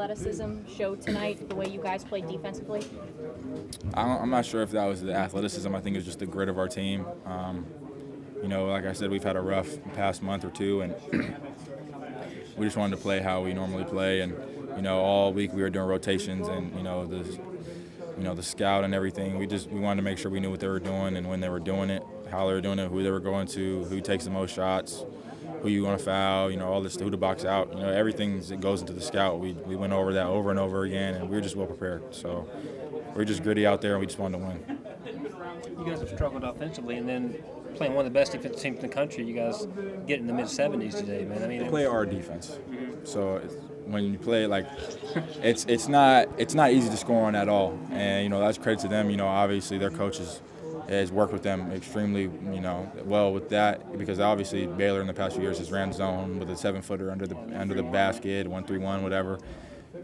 athleticism showed tonight, the way you guys played defensively? I'm not sure if that was the athleticism. I think it was just the grit of our team. Um, you know, like I said, we've had a rough past month or two, and we just wanted to play how we normally play. And you know, all week we were doing rotations, and you know, the you know the scout and everything. We just we wanted to make sure we knew what they were doing and when they were doing it, how they were doing it, who they were going to, who takes the most shots, who you want to foul, you know, all this, who to box out, you know, everything that goes into the scout. We, we went over that over and over again, and we were just well prepared. So we are just gritty out there, and we just wanted to win. You guys have struggled offensively, and then playing one of the best defensive teams in the country, you guys get in the mid 70s today, man. I mean, they play our defense. So when you play like, it's it's not it's not easy to score on at all, and you know that's credit to them. You know, obviously their coaches has worked with them extremely, you know, well with that because obviously Baylor in the past few years has ran zone with a seven footer under the under the basket, one three one, whatever,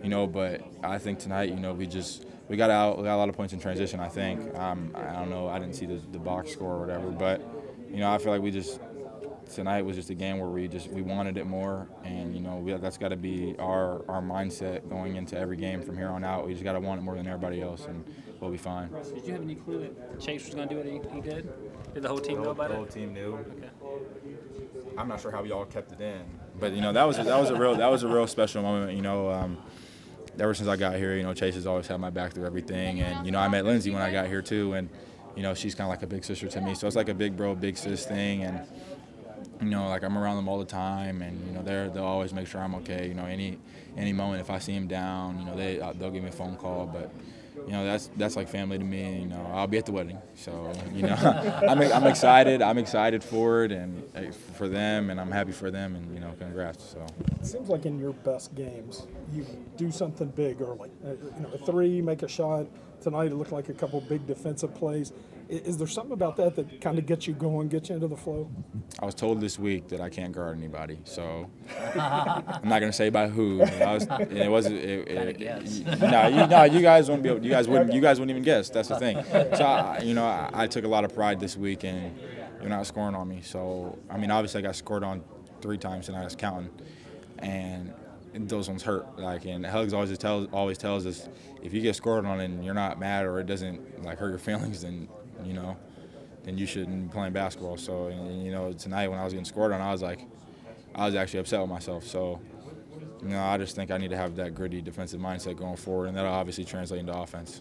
you know. But I think tonight, you know, we just we got out, we got a lot of points in transition. I think um, I don't know, I didn't see the, the box score or whatever, but you know, I feel like we just tonight was just a game where we just we wanted it more, and you know we, that's got to be our our mindset going into every game from here on out. We just got to want it more than everybody else, and we'll be fine. Did you have any clue that Chase was going to do what he, he, did? Did the whole team the know about it? The whole team knew. Okay. I'm not sure how we all kept it in, but you know that was that was a real that was a real special moment. You know. Um, ever since I got here, you know, Chase has always had my back through everything, and you know, I met Lindsay when I got here too, and you know, she's kind of like a big sister to me. So it's like a big bro, big sis thing, and you know, like I'm around them all the time, and you know, they're they'll always make sure I'm okay. You know, any any moment if I see them down, you know, they uh, they'll give me a phone call, but you know that's that's like family to me. You know, I'll be at the wedding, so you know, I'm I'm excited. I'm excited for it and for them, and I'm happy for them, and you know, congrats. So it seems like in your best games, you do something big early. Uh, you know, a three, make a shot. Tonight it looked like a couple big defensive plays. Is there something about that that kind of gets you going, gets you into the flow? I was told this week that I can't guard anybody, so I'm not gonna say by who. I was, it wasn't. It, it, it, no, you, no, you guys won't be. Able, you guys wouldn't. You guys wouldn't even guess. That's the thing. So I, you know, I, I took a lot of pride this week, and you're not scoring on me. So I mean, obviously, I got scored on three times, and I was counting, and those ones hurt. Like, and Huggs always tells always tells us if you get scored on and you're not mad or it doesn't like hurt your feelings, then you know, then you shouldn't be playing basketball. So, and, you know, tonight when I was getting scored on, I was like, I was actually upset with myself. So, you know, I just think I need to have that gritty defensive mindset going forward, and that'll obviously translate into offense.